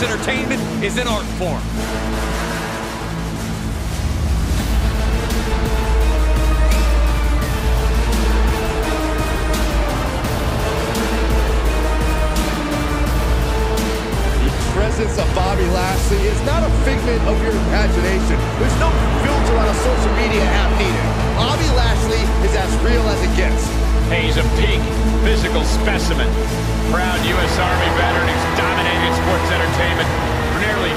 sports entertainment is an art form. The presence of Bobby Lashley is not a figment of your imagination. There's no filter on a social media app needed. Bobby Lashley is as real as it gets. Hey, he's a peak physical specimen. Proud U.S. Army veteran who's dominated sports entertainment for nearly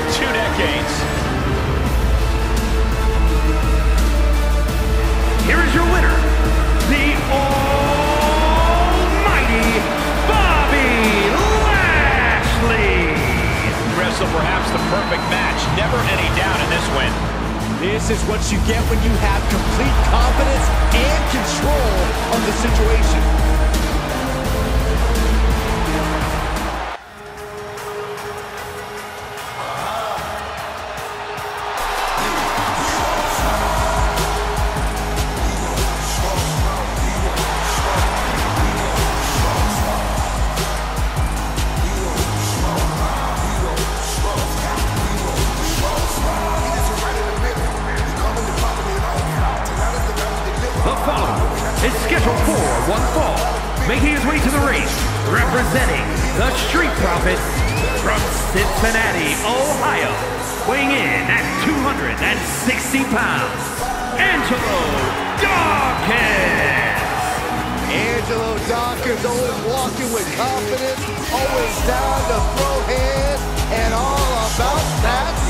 This is what you get when you have complete confidence and control of the situation. Is scheduled for one fall, making his way to the ring, representing the Street Profits from Cincinnati, Ohio, weighing in at 260 pounds, Angelo Dawkins. Angelo Dawkins always walking with confidence, always down to throw hands, and all about that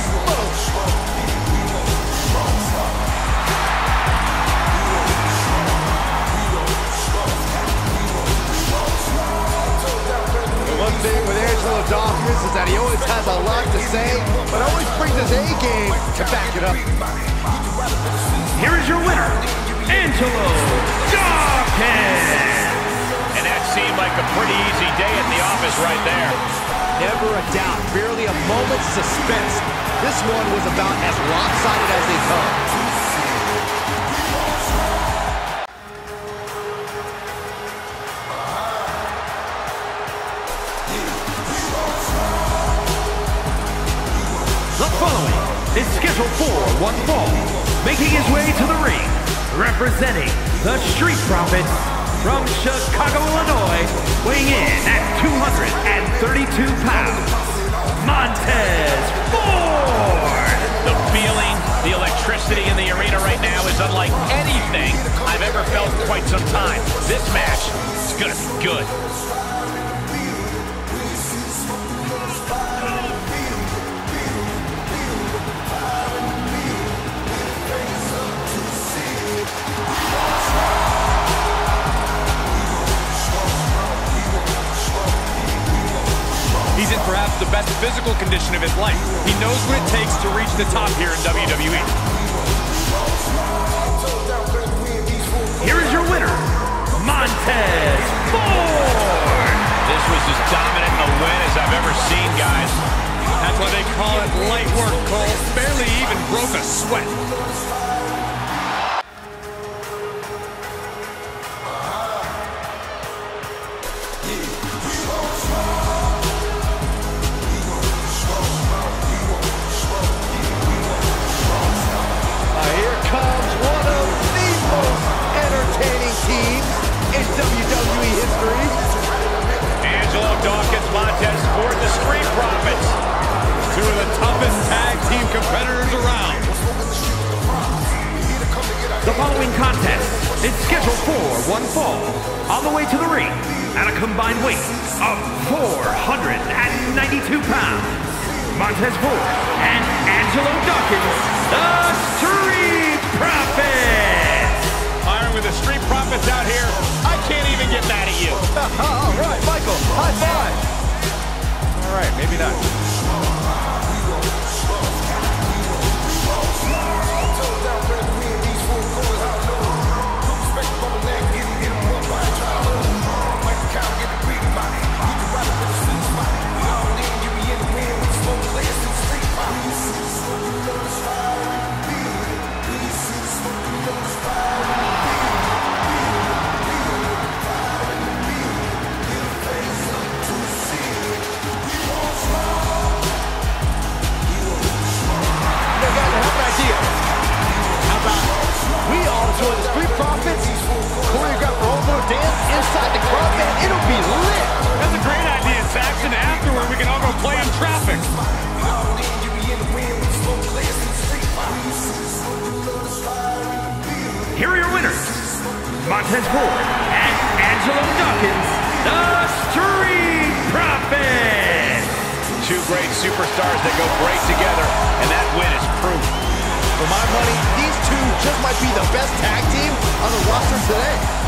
say, but always brings his A game to back it up. Here is your winner, Angelo Dawkins. And that seemed like a pretty easy day at the office right there. Never a doubt, barely a moment's suspense. This one was about as lopsided as they come. Is scheduled for one fall, making his way to the ring, representing the Street Profits from Chicago, Illinois, weighing in at 232 pounds, Montez Ford. The feeling, the electricity in the arena right now is unlike anything I've ever felt in quite some time. This match is going to be good. In perhaps the best physical condition of his life. He knows what it takes to reach the top here in. WWE. Here is your winner, Montez Ford. This was as dominant a win as I've ever seen, guys. That's why they call it light work, Cole. Barely even broke a sweat. Is scheduled for one fall, on the way to the ring, at a combined weight of 492 pounds. Montez Ford and Angelo Dawkins, the Street Profits. Iron with the Street Profits out here. I can't even get mad at you. All right, Michael, high five. All right, maybe not. Here are your winners, Montez Ford and Angelo Dawkins, the Street Profits. Two great superstars that go great together, and that win is proof. For my money, these two just might be the best tag team on the roster today.